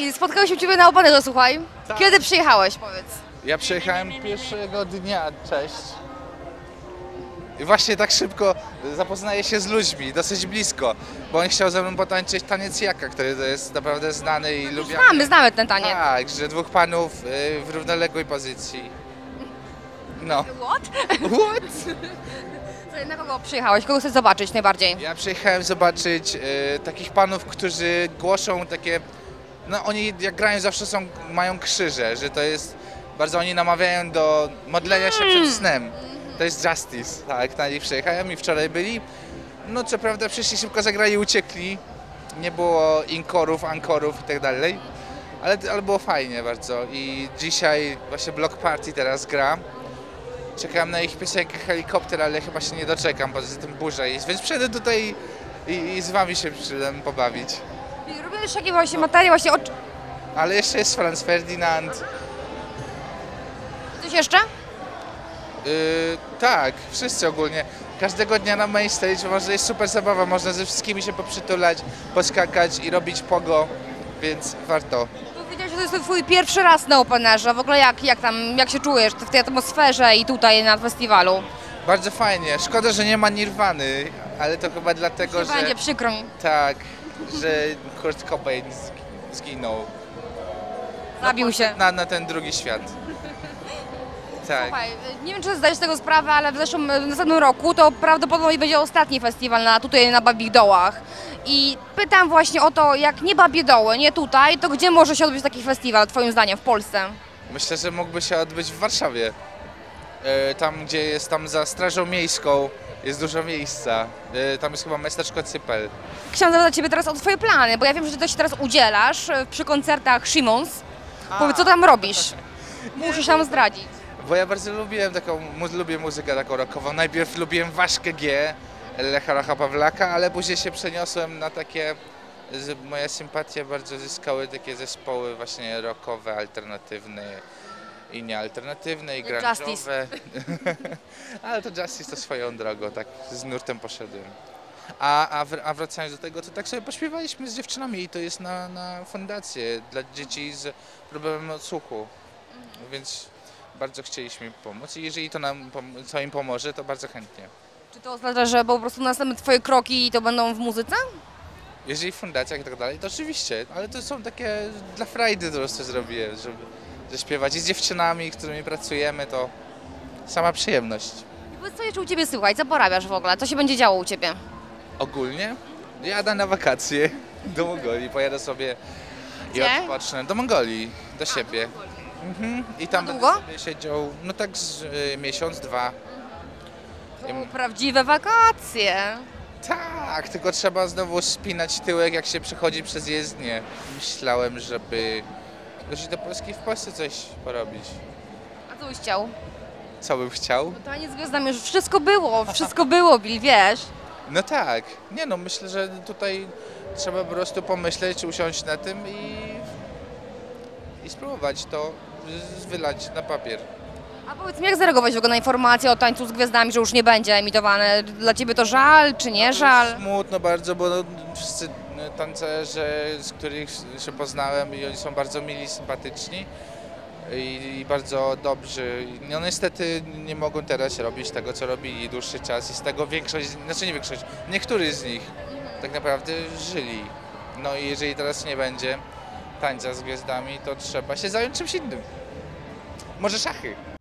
Gabi, spotkałeś się u Ciebie na Openerze, słuchaj. Tak. Kiedy przyjechałeś, powiedz? Ja przyjechałem pierwszego dnia, cześć. I właśnie tak szybko zapoznaję się z ludźmi, dosyć blisko, bo on chciał ze mną potańczyć taniec jaka, który to jest naprawdę znany i lubiany. Znamy, znamy ten taniec. Tak, że dwóch panów y, w równoległej pozycji. No. What? What? Słuchaj, Na kogo przyjechałeś? Kogo chcesz zobaczyć najbardziej? Ja przyjechałem zobaczyć y, takich panów, którzy głoszą takie, no oni jak grają zawsze są, mają krzyże, że to jest, bardzo oni namawiają do modlenia się przed snem. To jest Justice, tak, na nich przyjechałem i wczoraj byli. No co prawda przyszli szybko zagrali i uciekli, nie było inkorów, ankorów i tak dalej, ale, ale było fajnie bardzo i dzisiaj właśnie Block Party teraz gra. Czekałem na ich piosenkę Helikopter, ale chyba się nie doczekam, bo z tym burza jest, więc przyjdę tutaj i, i z wami się przyjdę pobawić. Robisz jakie właśnie materiał, właśnie o... Ale jeszcze jest Franz Ferdinand. Coś jeszcze? Yy, tak, wszyscy ogólnie. Każdego dnia na main stage można jest super zabawa, można ze wszystkimi się poprzytulać, poskakać i robić pogo, więc warto. Powiedziałeś, że to jest twój pierwszy raz na Openerze. W ogóle jak, jak tam, jak się czujesz w tej atmosferze i tutaj na festiwalu? Bardzo fajnie. Szkoda, że nie ma Nirwany, ale to chyba dlatego, że będzie, przykro mi. tak, że Kurt Cobain zg- zginął Zabił się. na, na ten drugi świat. Tak. Słuchaj, nie wiem, czy zdajesz tego sprawę, ale w zeszłym, w następnym roku to prawdopodobnie będzie ostatni festiwal na, tutaj na Babich Dołach. I pytam właśnie o to, jak nie Babie Doły, nie tutaj, to gdzie może się odbyć taki festiwal, twoim zdaniem, w Polsce? Myślę, że mógłby się odbyć w Warszawie. E, Tam, gdzie jest tam za Strażą Miejską, jest dużo miejsca. E, Tam jest chyba miasteczko Cypel. Chciałam zapytać Ciebie teraz o Twoje plany, bo ja wiem, że Ty się teraz udzielasz e, przy koncertach Shimons. Powiedz, co tam robisz? Musisz nam zdradzić. Bo ja bardzo lubiłem taką, lubię muzykę taką rockową. Najpierw lubiłem Waszkę G, Lecha Rocha Pawlaka, ale później się przeniosłem na takie, moje sympatie bardzo zyskały takie zespoły właśnie rockowe, alternatywne i niealternatywne i grunge'owe. ale to Justice to swoją drogą, tak z nurtem poszedłem. A, a, wr- a wracając do tego, to tak sobie pośpiewaliśmy z dziewczynami i to jest na, na fundację dla dzieci z problemem odsłuchu. Więc bardzo chcieliśmy pomóc i jeżeli to nam co im pomoże, to bardzo chętnie. Czy to oznacza, że po prostu następne Twoje kroki to będą w muzyce? Jeżeli w fundacjach i tak dalej, to oczywiście, ale to są takie dla frajdy po prostu zrobiłem, żeby, śpiewać i z dziewczynami, z którymi pracujemy, to sama przyjemność. Co jeszcze u Ciebie słychać, co porabiasz w ogóle, co się będzie działo u Ciebie? Ogólnie jadę na wakacje do Mongolii, pojadę sobie i Gdzie? odpocznę do Mongolii, do siebie. Mhm. I tam będę długo? sobie siedział, no tak z y, miesiąc, dwa. To prawdziwe wakacje. Tak, tylko trzeba znowu spinać tyłek, jak się przechodzi przez jezdnię. Myślałem, żeby wrócić do Polski w Polsce coś porobić. A co byś chciał? Co bym chciał? No taniec z gwiazdami, już wszystko było, wszystko było, Bill, wiesz. No tak. Nie no, myślę, że tutaj trzeba po prostu pomyśleć, usiąść na tym i, i spróbować to wylać na papier. A powiedz mi, jak zareagować w ogóle na informację o tańcu z gwiazdami, że już nie będzie emitowane? Dla Ciebie to żal, czy nie żal? Smutno bardzo, bo no, wszyscy tancerze, z których się poznałem i oni są bardzo mili, sympatyczni i, i bardzo dobrzy. No niestety nie mogą teraz robić tego, co robili dłuższy czas i z tego większość, znaczy nie większość, niektórzy z nich tak naprawdę żyli. No i jeżeli teraz nie będzie tańca z gwiazdami, to trzeba się zająć czymś innym. Może szachy.